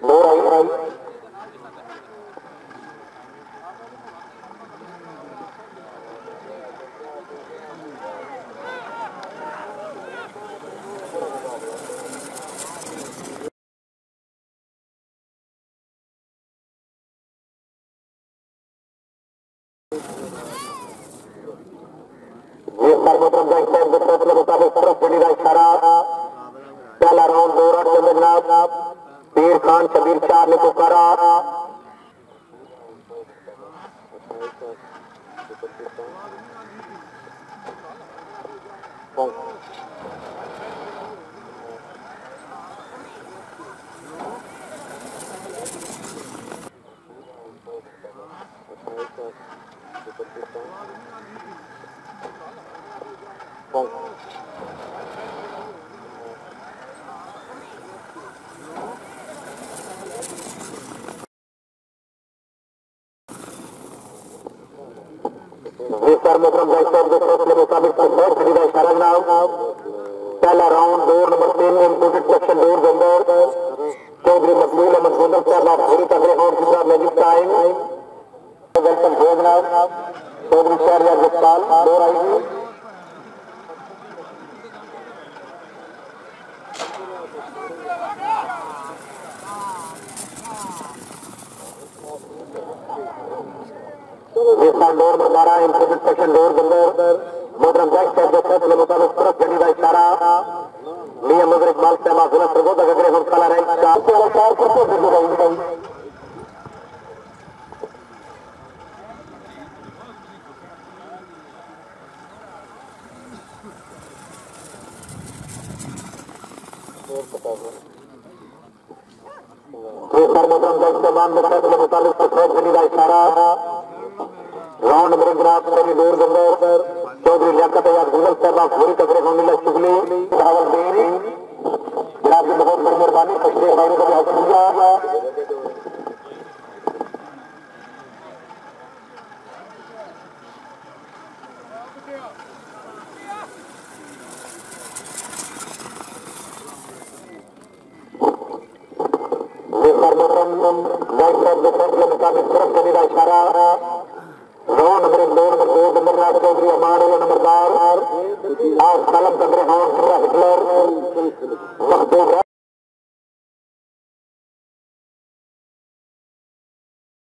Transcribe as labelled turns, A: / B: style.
A: bố ấy ấy Thank you. पीर खान शबीर चार ने पुकारा जी सर मोहतरम जंग टाइम के फैसले मुताबिक तरफ़ जड़ी का इशारा जनाब। पहला राउंड दो नंबर तीन इनपुटेड सेक्शन दो के अंदर। चौधरी मकबूल अहमद गोंदल साहब, आप पूरी तगड़े के बाद मैजिक टाइम वेलकम है जनाब। चौधरी शहरियार जसपाल दो आएगी जिसका डोर बता इनपुटेड सेक्शन डोर के अंदर मोहतरम जंग टाइम के फैसले मुताबिक तरफ़ जड़ी का इशारा मियाँ मगर इकबाल साहब जिला सरगोदा गगरे हम कला चार से चार पर तो दे रही ये सर्वोत्तम जंग के मान में फैसले मुताबिक का इशारा जनाब मेरी दूर गंदर चौधरी लियाकत याद गूगल साहब पूरी तगड़े होने लग चुकली रावल देरी जनाब की बहुत बड़ी मेहरबानी तशरीफ़ आने का बहुत शुक्रिया ये सर्वोत्तम राज चौधरी अमान नंबरदार और कलम तगड़े होने हिटलर मखदूम